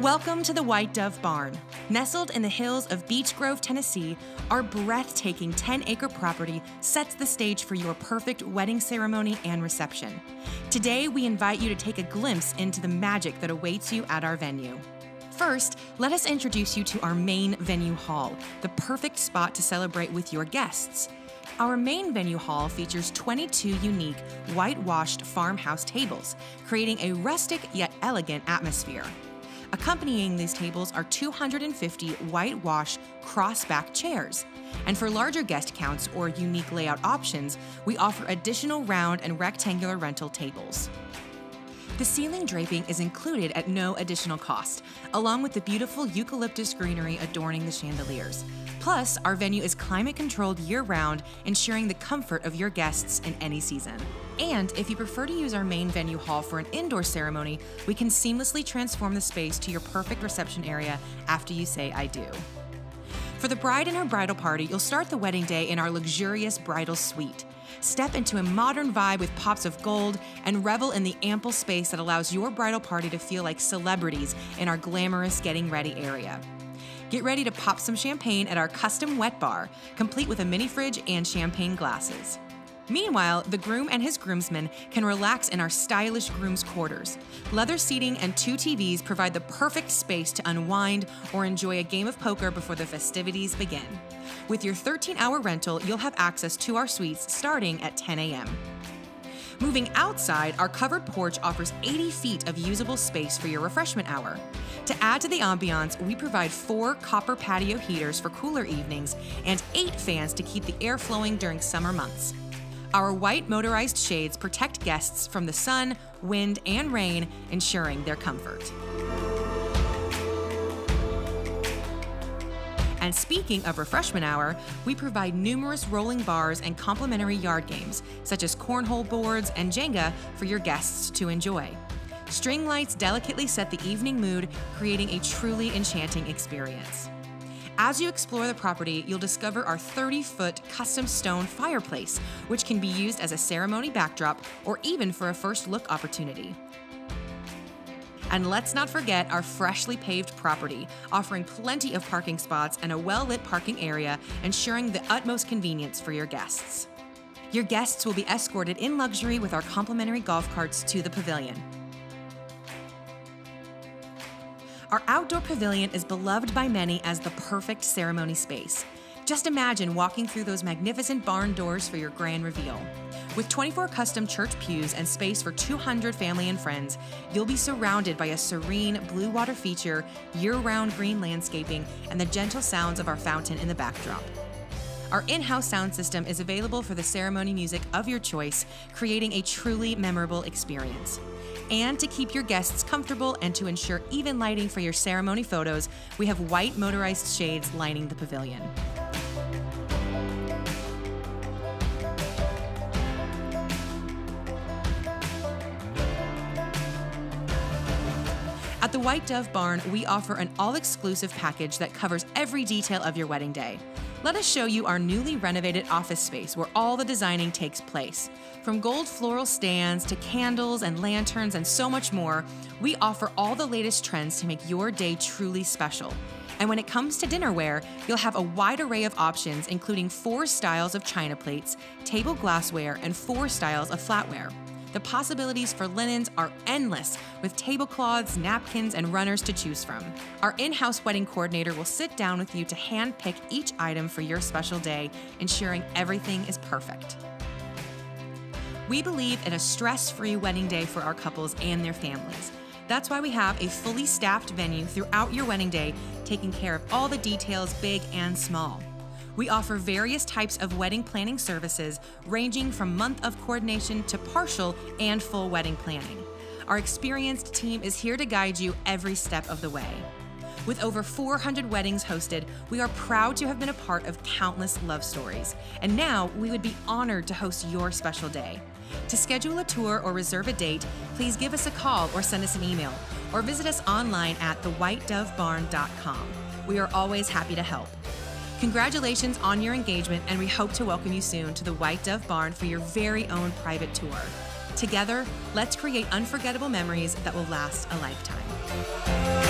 Welcome to the White Dove Barn. Nestled in the hills of Beech Grove, Tennessee, our breathtaking 10 acre property sets the stage for your perfect wedding ceremony and reception. Today, we invite you to take a glimpse into the magic that awaits you at our venue. First, let us introduce you to our main venue hall, the perfect spot to celebrate with your guests. Our main venue hall features 22 unique whitewashed farmhouse tables, creating a rustic yet elegant atmosphere. Accompanying these tables are 250 whitewash crossback chairs. And for larger guest counts or unique layout options, we offer additional round and rectangular rental tables. The ceiling draping is included at no additional cost, along with the beautiful eucalyptus greenery adorning the chandeliers. Plus, our venue is climate controlled year round, ensuring the comfort of your guests in any season. And if you prefer to use our main venue hall for an indoor ceremony, we can seamlessly transform the space to your perfect reception area after you say I do. For the bride and her bridal party, you'll start the wedding day in our luxurious bridal suite. Step into a modern vibe with pops of gold and revel in the ample space that allows your bridal party to feel like celebrities in our glamorous getting ready area. Get ready to pop some champagne at our custom wet bar, complete with a mini fridge and champagne glasses. Meanwhile, the groom and his groomsmen can relax in our stylish groom's quarters. Leather seating and two TVs provide the perfect space to unwind or enjoy a game of poker before the festivities begin. With your 13 hour rental, you'll have access to our suites starting at 10 a.m. Moving outside, our covered porch offers 80 feet of usable space for your refreshment hour. To add to the ambiance, we provide four copper patio heaters for cooler evenings and eight fans to keep the air flowing during summer months. Our white motorized shades protect guests from the sun, wind, and rain, ensuring their comfort. And speaking of refreshment hour, we provide numerous rolling bars and complimentary yard games, such as cornhole boards and Jenga, for your guests to enjoy. String lights delicately set the evening mood, creating a truly enchanting experience. As you explore the property, you'll discover our 30 foot custom stone fireplace, which can be used as a ceremony backdrop or even for a first look opportunity. And let's not forget our freshly paved property, offering plenty of parking spots and a well lit parking area, ensuring the utmost convenience for your guests. Your guests will be escorted in luxury with our complimentary golf carts to the pavilion. Our outdoor pavilion is beloved by many as the perfect ceremony space. Just imagine walking through those magnificent barn doors for your grand reveal. With 24 custom church pews and space for 200 family and friends, you'll be surrounded by a serene blue water feature, year round green landscaping, and the gentle sounds of our fountain in the backdrop. Our in house sound system is available for the ceremony music of your choice, creating a truly memorable experience. And to keep your guests comfortable and to ensure even lighting for your ceremony photos, we have white motorized shades lining the pavilion. At the White Dove Barn, we offer an all exclusive package that covers every detail of your wedding day. Let us show you our newly renovated office space where all the designing takes place. From gold floral stands to candles and lanterns and so much more, we offer all the latest trends to make your day truly special. And when it comes to dinnerware, you'll have a wide array of options, including four styles of china plates, table glassware, and four styles of flatware. The possibilities for linens are endless, with tablecloths, napkins, and runners to choose from. Our in house wedding coordinator will sit down with you to hand pick each item for your special day, ensuring everything is perfect. We believe in a stress free wedding day for our couples and their families. That's why we have a fully staffed venue throughout your wedding day, taking care of all the details, big and small. We offer various types of wedding planning services, ranging from month of coordination to partial and full wedding planning. Our experienced team is here to guide you every step of the way. With over 400 weddings hosted, we are proud to have been a part of countless love stories. And now we would be honored to host your special day. To schedule a tour or reserve a date, please give us a call or send us an email, or visit us online at thewhitedovebarn.com. We are always happy to help. Congratulations on your engagement, and we hope to welcome you soon to the White Dove Barn for your very own private tour. Together, let's create unforgettable memories that will last a lifetime.